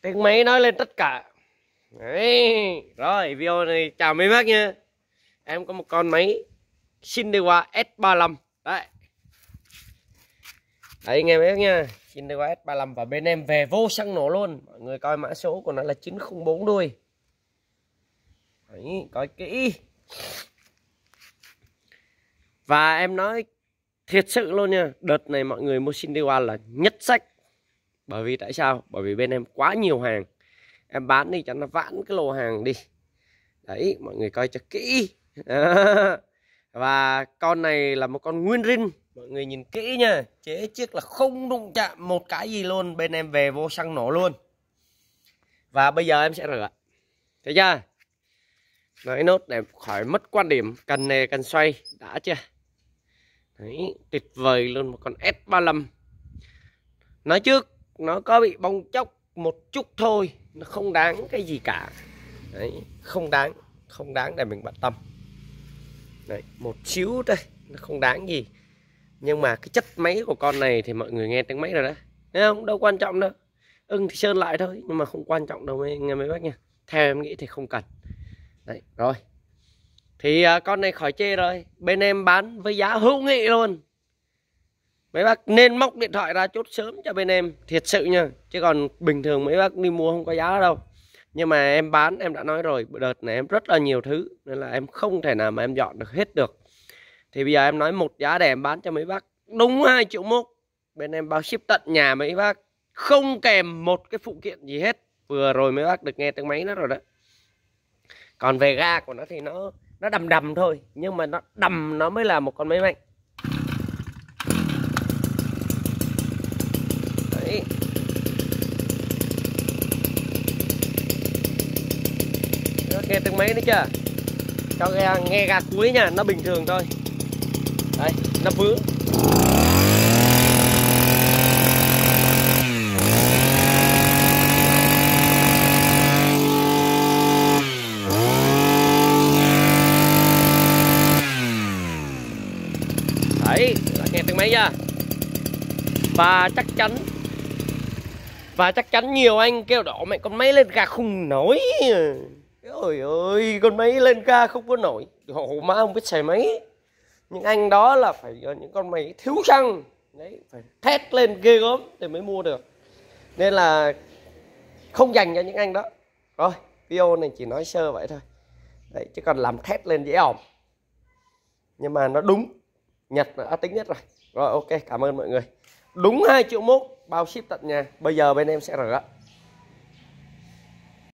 tiếng máy nói lên tất cả. Đấy. rồi, video này chào mấy bác nha em có một con máy Shindewa S35. Đấy. Đấy, nghe mấy bác nha Shindewa S35 và bên em về vô xăng nổ luôn. Mọi người coi mã số của nó là 904 đuôi đấy, coi kỹ. Và em nói thiệt sự luôn nha đợt này mọi người mua Shindewa là nhất sách bởi vì tại sao? Bởi vì bên em quá nhiều hàng. Em bán đi cho nó vãn cái lô hàng đi. Đấy mọi người coi cho kỹ. Và con này là một con nguyên rin mọi người nhìn kỹ nha. Chế chiếc là không đụng chạm một cái gì luôn. Bên em về vô xăng nổ luôn. Và bây giờ em sẽ rửa. Thấy chưa? Nói nốt để khỏi mất quan điểm. Cần nề cần xoay. Đã chưa? Đấy, tuyệt vời luôn. Một con S35 nói trước nó có bị bong chóc một chút thôi nó không đáng cái gì cả. Đấy, không đáng không đáng để mình bận tâm. Đấy, một xíu thôi nó không đáng gì. Nhưng mà cái chất máy của con này thì mọi người nghe tiếng máy rồi đấy. Thấy không? Đâu quan trọng đâu. Ưng thì sơn lại thôi nhưng mà không quan trọng đâu mấy, nghe mấy bác nha. Theo em nghĩ thì không cần. Đấy rồi. Thì à, con này khỏi chê rồi. Bên em bán với giá hữu nghị luôn mấy bác nên móc điện thoại ra chốt sớm cho bên em, thiệt sự nha. Chứ còn bình thường mấy bác đi mua không có giá đâu. Nhưng mà em bán, em đã nói rồi đợt này em rất là nhiều thứ, nên là em không thể nào mà em dọn được hết được. Thì bây giờ em nói một giá để em bán cho mấy bác. Đúng hai triệu mốt. Bên em bao ship tận nhà mấy bác. Không kèm một cái phụ kiện gì hết. Vừa rồi mấy bác được nghe tiếng máy nó rồi đó còn về ga của nó thì nó nó đầm đầm thôi. Nhưng mà nó đầm, nó mới là một con máy mạnh Đấy. Nó nghe tiếng máy nữa chưa? Cho nghe, nghe gạt cuối nha nó bình thường thôi. Đấy nó vướng. Đấy là nghe tiếng máy nha và chắc chắn và chắc chắn nhiều anh kêu đỏ mẹ con máy lên gà không nổi. Ôi ơi, con máy lên ca không có nổi. Hổ má không biết xài máy. Những anh đó là phải những con máy thiếu xăng. Đấy, phải thét lên ghê gớm để mới mua được. Nên là không dành cho những anh đó. Rồi, video này chỉ nói sơ vậy thôi. Đấy, chứ còn làm thét lên dễ ỏm. Nhưng mà nó đúng. Nhật đã tính nhất rồi. Rồi, ok, cảm ơn mọi người. Đúng 2 triệu mốt, bao ship tận nhà. Bây giờ bên em sẽ rửa.